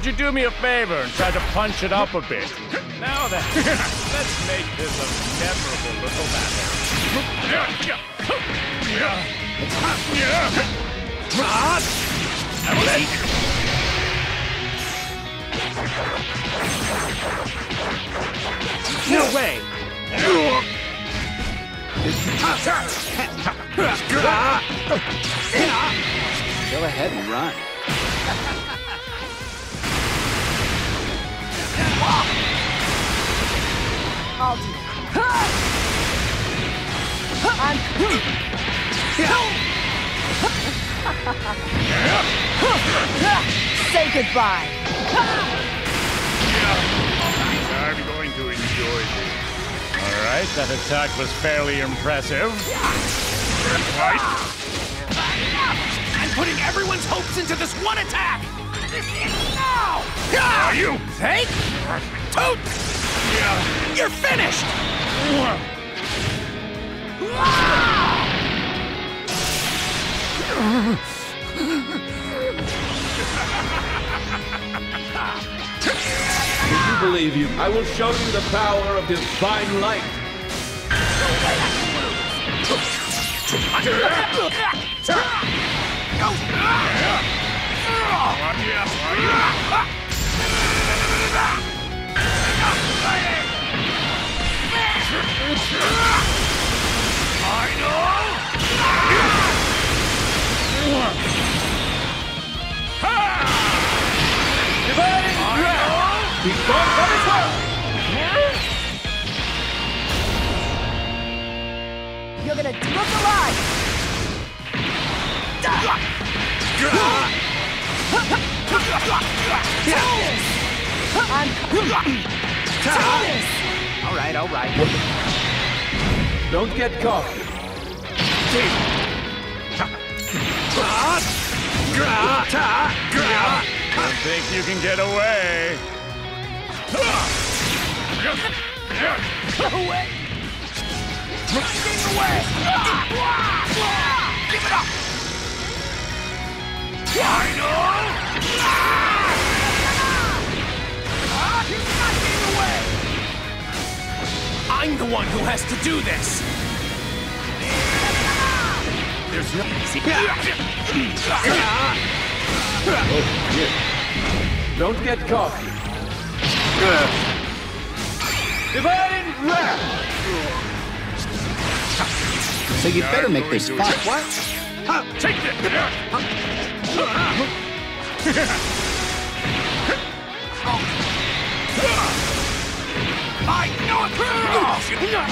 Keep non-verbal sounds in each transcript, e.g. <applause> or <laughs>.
don't you do me a favor and try to punch it up a bit? Now then, <laughs> let's make this a memorable little battle. No way! Go ahead and run. <laughs> I'll do I'm... Say goodbye. I'm going to enjoy this. All right, that attack was fairly impressive. Right. I'm putting everyone's hopes into this one attack! Now! Are you? Take! Toot! You're finished! If you believe you, I will show you the power of divine light. You're gonna look alive. I'm... All right, all right. Don't get caught. Don't think you can get away. Away! Getting away! Give it up! I one who has to do this! There's no Don't get caught. Divine wrath! So you better make this Going fun. to- What? Take this! <laughs> I know it! Yeah!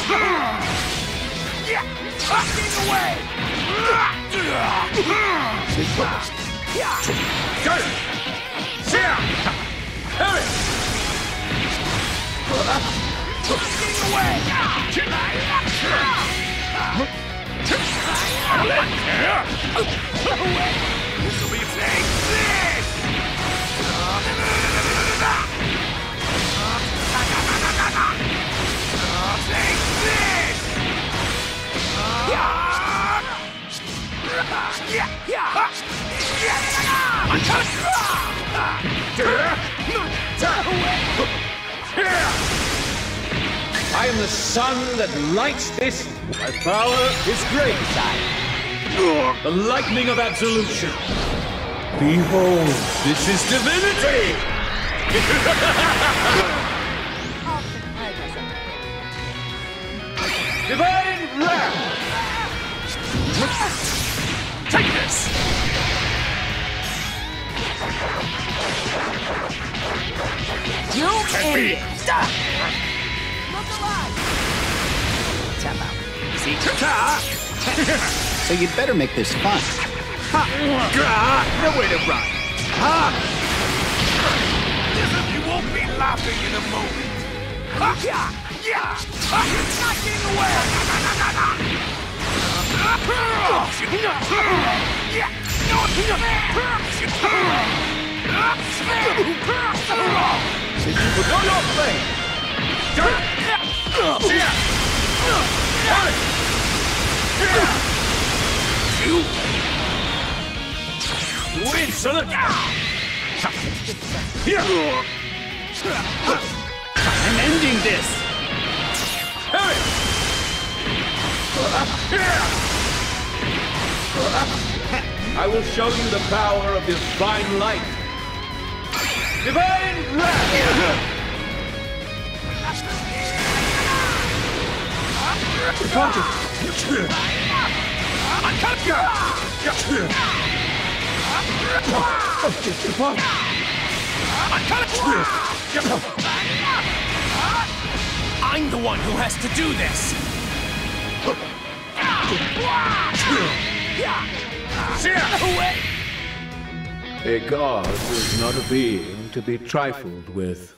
Getting away! Getting away! This I am the sun that lights this. My power is great. The lightning of absolution. Behold, this is divinity! <laughs> Divine wrath! Take this! You idiot! Look alive! Tap out. See? so you'd better make this fun. No way to run! Ha. You won't be laughing in a moment! Yeah! Yeah! It's not getting away! Yeah! No! You! Insolent! I'm ending this! I will show you the power of this divine light. Divine wrath! I'm the one who has to do this! A god is not a being to be trifled with.